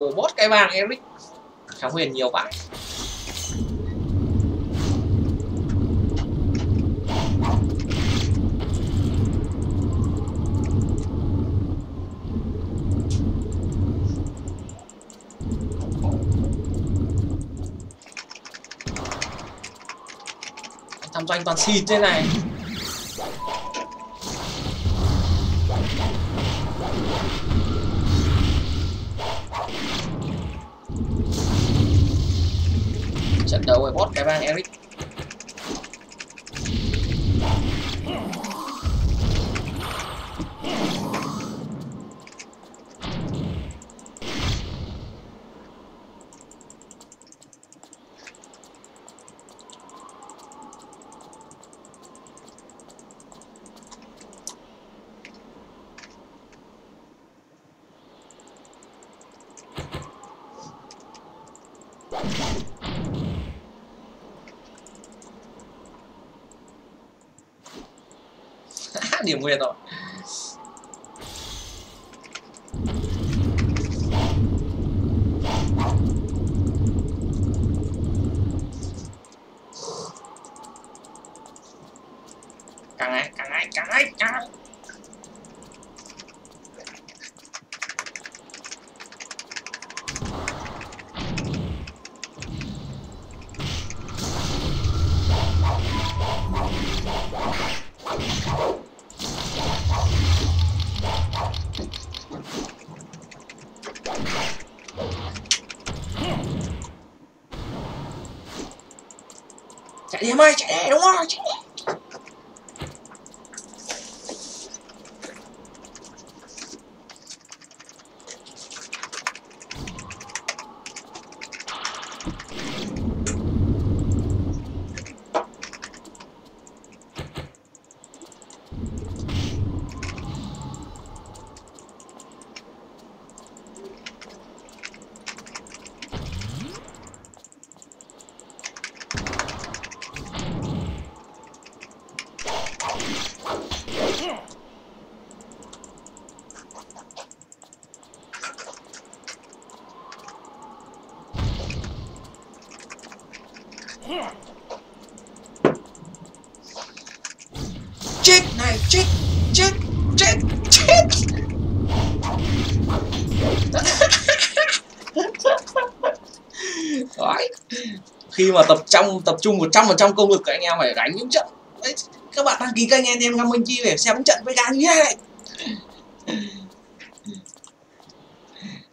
của cái vàng Eric. Kháng huyền nhiều vãi tham doanh toàn xịt thế này. Trận đấu với boss cái bang Eric. Điểm nguyệt rồi càng ấy càng ấy càng ấy càng ấy chạy đi em ơi chạy đi đúng rồi chết này chết chết chết chết. Đấy. khi mà tập trong tập trung 100% công lực của anh em phải đánh những trận. Đấy, các bạn đăng ký kênh anh em ngâm minh chi để xem những trận với gan như thế này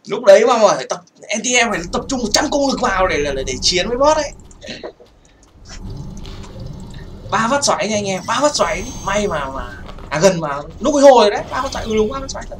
lúc đấy mà mà phải tập em phải tập trung 100 công lực vào để để, để chiến với boss đấy ba phát xoáy nha anh em, ba phát xoáy. May mà mà à gần mà, lúc hồi đấy, ba phát xoáy ừ đúng, ba phát xoáy thật